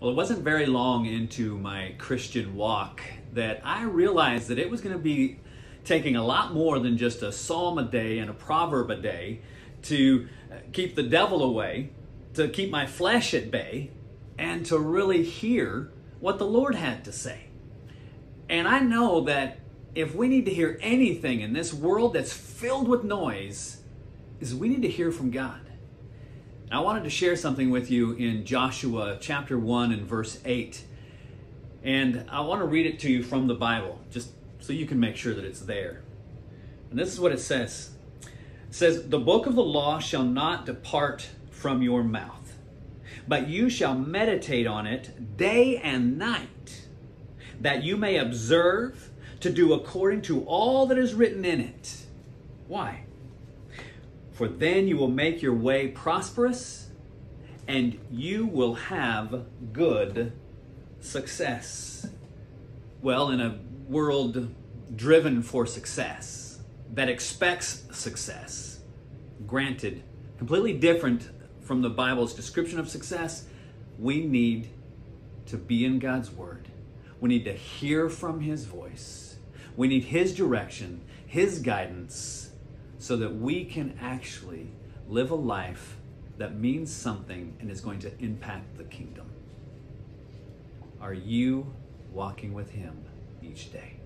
Well, it wasn't very long into my Christian walk that I realized that it was going to be taking a lot more than just a psalm a day and a proverb a day to uh, keep the devil away, to keep my flesh at bay, and to really hear what the Lord had to say. And I know that if we need to hear anything in this world that's filled with noise, is we need to hear from God. I wanted to share something with you in Joshua chapter 1 and verse 8. And I want to read it to you from the Bible, just so you can make sure that it's there. And this is what it says It says, The book of the law shall not depart from your mouth, but you shall meditate on it day and night, that you may observe to do according to all that is written in it. Why? For then you will make your way prosperous and you will have good success. Well, in a world driven for success, that expects success, granted, completely different from the Bible's description of success, we need to be in God's Word. We need to hear from His voice. We need His direction, His guidance so that we can actually live a life that means something and is going to impact the kingdom. Are you walking with Him each day?